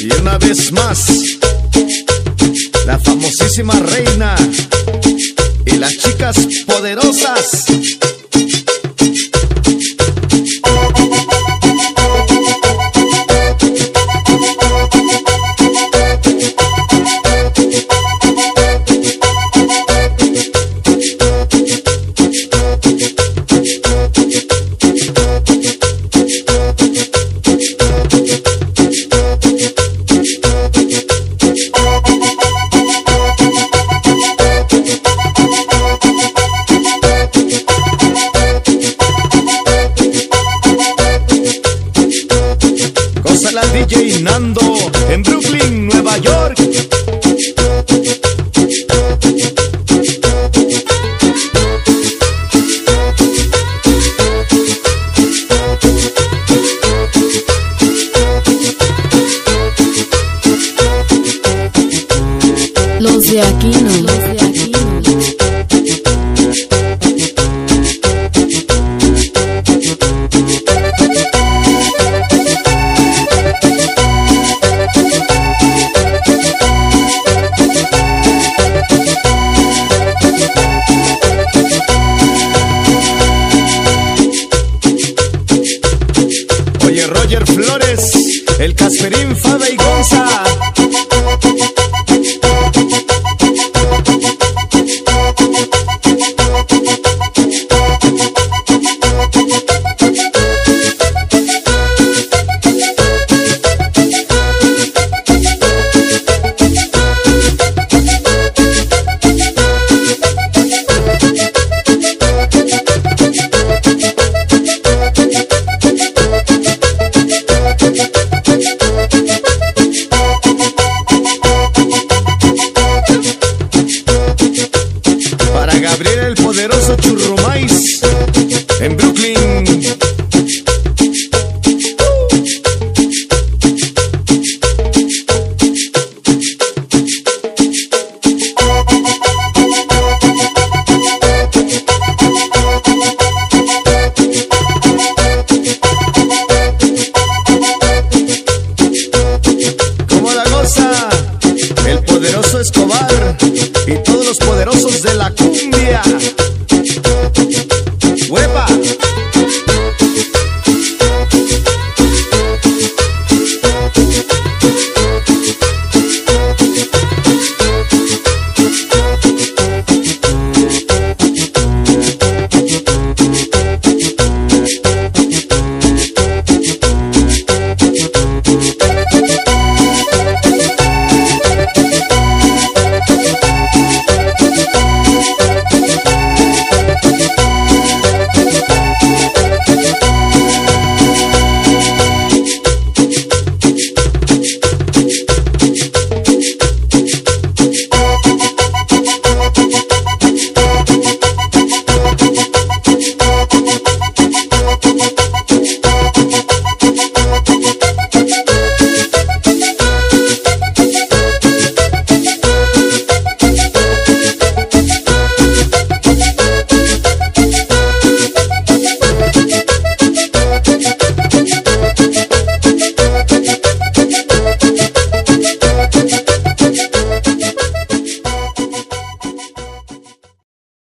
Y una vez más, la famosísima reina y las chicas poderosas. En Brooklyn, Nueva York. Los de aquí Flores, el Casperín, Fada y Gonza. y todos los poderosos de la cumbia.